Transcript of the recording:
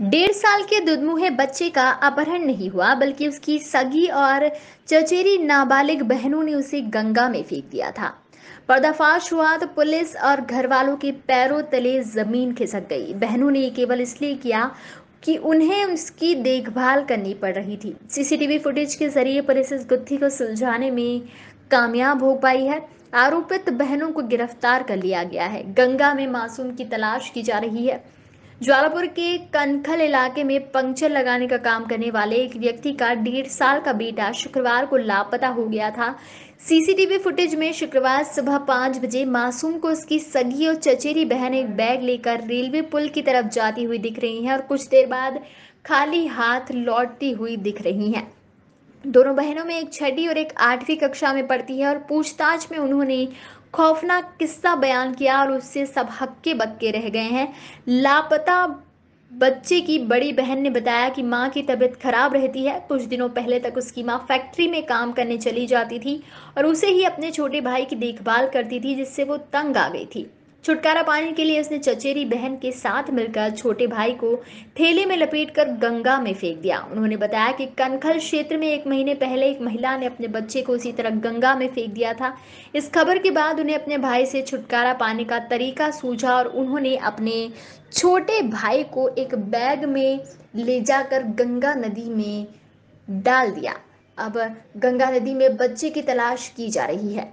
डेढ़ साल के दुधमुहे बच्चे का अपहरण नहीं हुआ, बल्कि उसकी सगी और चचेरी नाबालिग बहनों ने उसे गंगा में फेंक दिया था। पर्दाफाश हुआ तो पुलिस और घर वालों के पैरों तले ज़मीन खिसक गई। बहनों ने ये केवल इसलिए किया कि उन्हें उसकी देखभाल करनी पड़ रही थी। सीसीटीवी फुटेज के ज़रिए पुलिस इस गुत्थी को सुलझाने में कामयाब हो पाई है। आरोपित बहनों को गिरफ़्तार कर लिया गया है। गंगा में मासूम की तलाश की जा रही है। ज्वालापुर के कनखल इलाके में पंक्चर लगाने का काम करने वाले एक व्यक्ति का डेढ़ साल का बेटा शुक्रवार को लापता हो गया था। सीसीटीवी फुटेज में शुक्रवार सुबह पाँच बजे मासूम को उसकी सगी और चचेरी बहन एक बैग लेकर रेलवे पुल की तरफ़ जाती हुई दिख रही हैं और कुछ देर बाद खाली हाथ लौटती हुई दिख रही हैं। दोनों बहनों में एक छठी और एक आठवीं कक्षा में पढ़ती है और पूछताछ में उन्होंने खौफनाक किस्सा बयान किया और उससे सब हक्के बक्के रह गए हैं। लापता बच्चे की बड़ी बहन ने बताया कि माँ की तबीयत खराब रहती है। कुछ दिनों पहले तक उसकी माँ फैक्ट्री में काम करने चली जाती थी और उसे ही अपने छोटे भाई की देखभाल करती थी, जिससे वो तंग आ गई थी। छुटकारा पाने के लिए उसने चचेरी बहन के साथ मिलकर छोटे भाई को थैले में लपेटकर गंगा में फेंक दिया। उन्होंने बताया कि कनखल क्षेत्र में एक महीने पहले एक महिला ने अपने बच्चे को उसी तरह गंगा में फेंक दिया था। इस खबर के बाद उन्हें अपने भाई से छुटकारा पाने का तरीका सूझा और उन्होंने अपने छोटे भाई को एक बैग में ले जाकर गंगा नदी में डाल दिया। अब गंगा नदी में बच्चे की तलाश की जा रही है।